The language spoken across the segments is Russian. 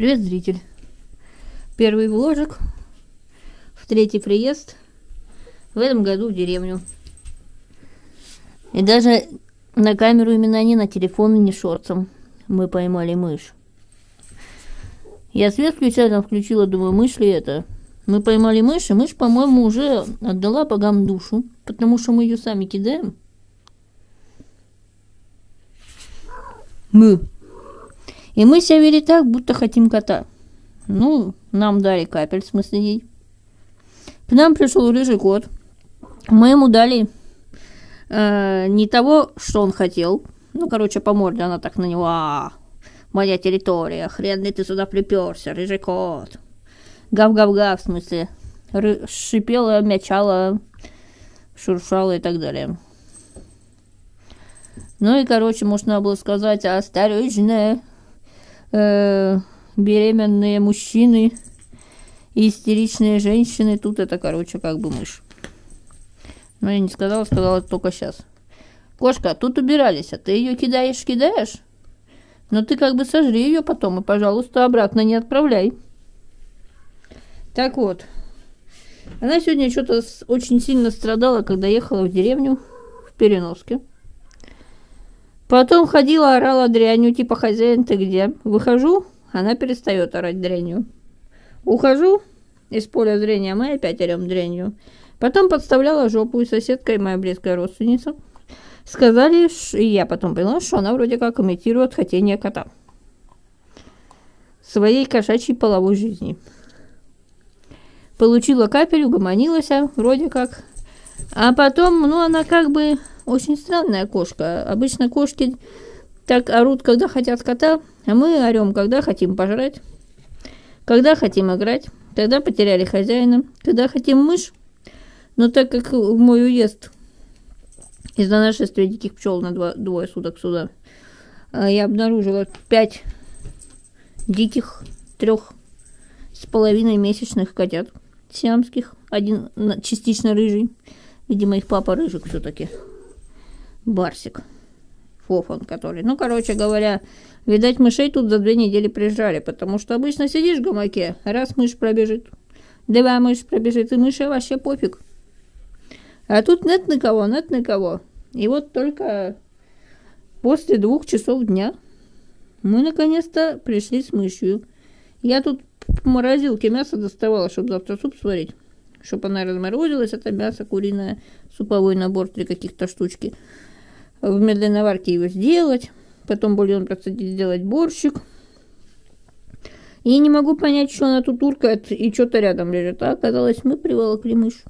Привет, зритель. Первый вложек в третий приезд в этом году в деревню. И даже на камеру именно не на телефон не шорцем мы поймали мышь. Я свет включаю, там включила, думаю, мышь ли это? Мы поймали мышь, и мышь, по-моему, уже отдала богам душу, потому что мы ее сами кидаем. Мы. И мы себя вели так, будто хотим кота. Ну, нам дали капель, в смысле ей. К нам пришел рыжий кот. Мы ему дали э, не того, что он хотел. Ну, короче, по морде она так на него. А, моя территория, хрен ли ты сюда приперся, рыжий кот. Гав-гав-гав, в смысле. Ры- шипела, мячала, шуршала и так далее. Ну и, короче, можно было сказать, осторожно, э, беременные мужчины истеричные женщины. Тут это, короче, как бы мышь. Но я не сказала, сказала только сейчас. Кошка, тут убирались, а ты ее кидаешь, кидаешь? Но ты как бы сожри ее потом и, пожалуйста, обратно не отправляй. Так вот, она сегодня что-то очень сильно страдала, когда ехала в деревню в Переноске. Потом ходила, орала дрянью, типа хозяин, ты где? Выхожу, она перестает орать дрянью. Ухожу из поля зрения, мы опять орем дрянью. Потом подставляла жопу, и соседка, и моя близкая родственница сказали, и я потом поняла, что она вроде как имитирует хотение кота. Своей кошачьей половой жизни. Получила капель, угомонилась, вроде как. А потом, ну, она как бы очень странная кошка. Обычно кошки так орут, когда хотят кота, а мы орем, когда хотим пожрать, когда хотим играть, когда потеряли хозяина, когда хотим мышь. Но так как мой уезд из-за нашествия диких пчел на два, двое суток сюда а, я обнаружила пять диких трех с половиной месячных котят сиамских, один частично рыжий, видимо, их папа рыжик все-таки, барсик, фофан который. Ну, короче говоря, видать, мышей тут за две недели прижали, потому что обычно сидишь в гамаке, раз мышь пробежит, два мышь пробежит, и мыши вообще пофиг. А тут нет никого, нет никого. И вот только после двух часов дня мы наконец-то пришли с мышью. Я тут в морозилке мясо доставала, чтобы завтра суп сварить. Чтобы она разморозилась, это мясо куриное, суповой набор, три каких-то штучки. В медленной варке его сделать, потом бульон процедить, сделать борщик. И не могу понять, что она тут уркает и что-то рядом лежит. А оказалось, мы приволокли мышь.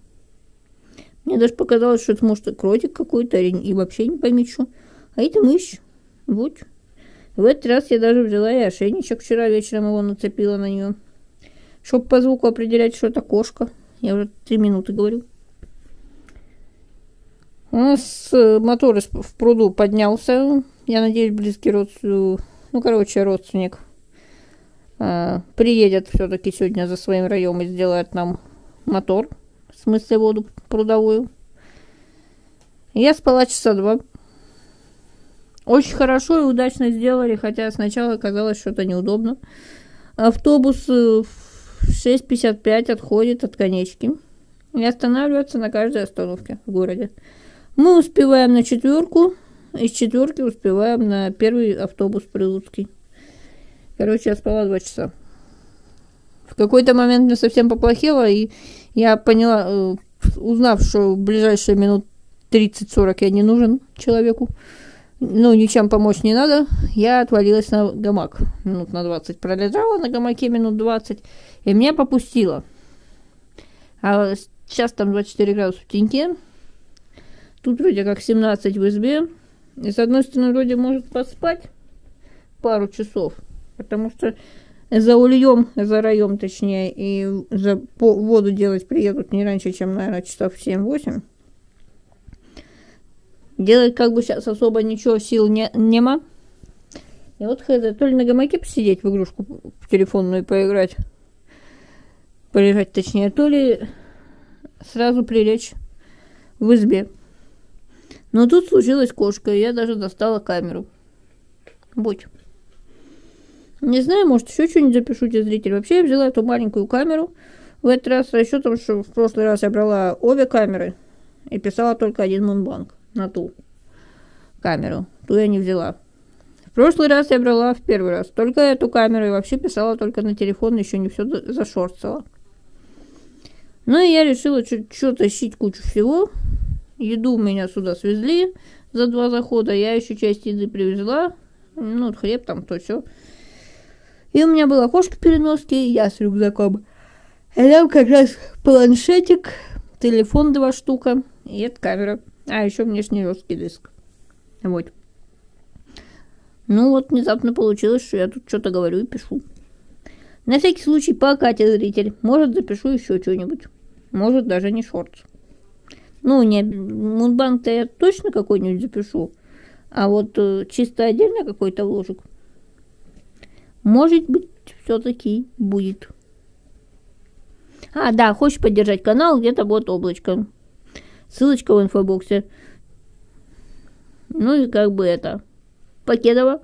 Мне даже показалось, что это может кротик какой-то и вообще не пойми что. А это мышь. Вот. В этот раз я даже взяла и ошейничек вчера вечером его нацепила на нее. Чтобы по звуку определять, что это кошка. Я уже три минуты говорю. У нас э, мотор в пруду поднялся. Я надеюсь, близкий родственник, ну, короче, родственник, а, приедет все-таки сегодня за своим районом и сделает нам мотор в смысле воду прудовую. Я спала часа два. Очень хорошо и удачно сделали, хотя сначала казалось что-то неудобно. Автобус в 6.55 отходит от конечки и останавливается на каждой остановке в городе. Мы успеваем на четверку, из четверки успеваем на первый автобус Прилуцкий. Короче, я спала два часа. В какой-то момент мне совсем поплохело, и я поняла, э, узнав, что в ближайшие минут 30-40 я не нужен человеку, ну, ничем помочь не надо, я отвалилась на гамак. Минут на 20 пролежала на гамаке, минут 20, и меня попустило. А сейчас там 24 градуса в теньке, тут вроде как 17 в избе, и с одной стороны вроде может поспать пару часов, потому что за ульем, за раем точнее, и за воду делать приедут не раньше, чем, наверное, часов 7-8. Делать как бы сейчас особо ничего сил не, нема. И вот хз, то ли на гамаке посидеть в игрушку в телефонную поиграть, полежать точнее, то ли сразу прилечь в избе. Но тут случилась кошка, и я даже достала камеру. Будь. Не знаю, может, еще что-нибудь запишу тебе, зритель. Вообще, я взяла эту маленькую камеру. В этот раз с расчетом, что в прошлый раз я брала обе камеры и писала только один мунбанк на ту камеру. Ту я не взяла. В прошлый раз я брала в первый раз только эту камеру и вообще писала только на телефон, еще не все зашорцала. Ну и я решила что-то тащить кучу всего. Еду меня сюда свезли за два захода. Я еще часть еды привезла. Ну, хлеб там, то все. И у меня была кошка переноски, и я с рюкзаком. И там как раз планшетик, телефон два штука, и эта камера. А еще внешний жесткий диск. Вот. Ну вот, внезапно получилось, что я тут что-то говорю и пишу. На всякий случай, пока тебе зритель, может, запишу еще что-нибудь. Может, даже не шорт. Ну, не Мунбанк-то я точно какой-нибудь запишу. А вот э, чисто отдельно какой-то вложек. Может быть, все-таки будет. А, да, хочешь поддержать канал, где-то вот облачко. Ссылочка в инфобоксе. Ну и как бы это. Покедова.